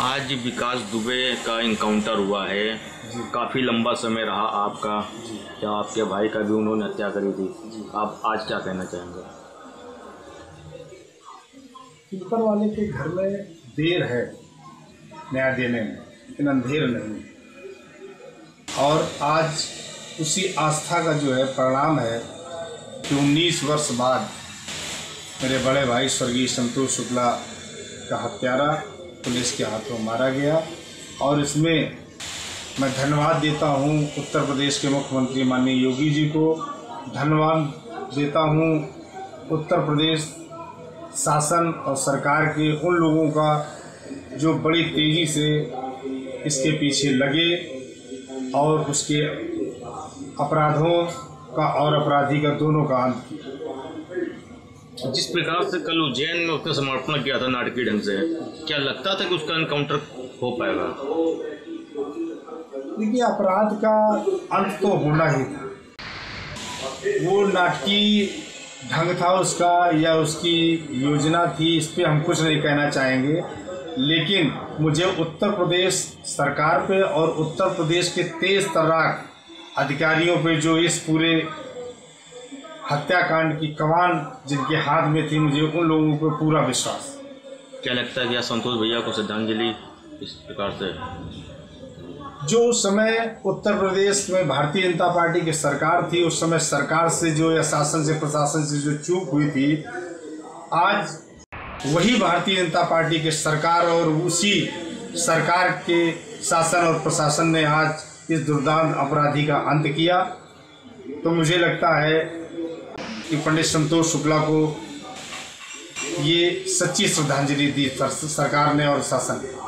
आज विकास दुबे का इनकाउंटर हुआ है। काफ़ी लंबा समय रहा आपका। क्या आपके भाई का भी उन्होंने हत्या करी थी? आप आज क्या कहना चाहेंगे? ऊपर वाले के घर में देर है न्याय देने में लेकिन अंधेर नहीं। और आज उसी आस्था का जो है परिणाम है कि 19 वर्ष बाद मेरे बड़े भाई स्वर्गीय संतोष शुक्ला का हत्यारा पुलिस के हाथों मारा गया। और इसमें मैं धन्यवाद देता हूँ उत्तर प्रदेश के मुख्यमंत्री माननीय योगी जी को। धन्यवाद देता हूँ उत्तर प्रदेश शासन और सरकार के उन लोगों का जो बड़ी तेज़ी से इसके पीछे लगे और उसके अपराधों का और अपराधी का दोनों का अंत किया। जिस प्रकार से कल उज्जैन में उसने समर्पण किया था नाटकीय ढंग से, क्या लगता था कि उसका इनकाउंटर हो पाएगा? देखिए, अपराध का अंत तो होना ही था। वो नाटकीय ढंग था उसका, या उसकी योजना थी, इस पर हम कुछ नहीं कहना चाहेंगे। लेकिन मुझे उत्तर प्रदेश सरकार पे और उत्तर प्रदेश के तेज तर्राक अधिकारियों पे जो इस पूरे हत्याकांड की कमान जिनके हाथ में थी मुझे उन लोगों पर पूरा विश्वास। क्या लगता है कि संतोष भैया को श्रद्धांजलि इस प्रकार से? जो उस समय उत्तर प्रदेश में भारतीय जनता पार्टी की सरकार थी उस समय सरकार से जो या शासन से प्रशासन से जो चूक हुई थी आज वही भारतीय जनता पार्टी की सरकार और उसी सरकार के शासन और प्रशासन ने आज इस दुर्दांत अपराधी का अंत किया। तो मुझे लगता है कि पंडित संतोष शुक्ला को ये सच्ची श्रद्धांजलि दी सरकार ने और शासन ने।